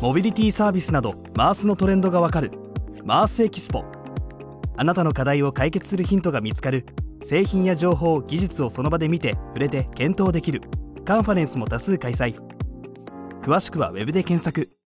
モビリティサービスなどマースのトレンドがわかる。マースエキスポ。あなたの課題を解決するヒントが見つかる。製品や情報技術をその場で見て触れて検討できる。カンファレンスも多数開催。詳しくは Web で検索。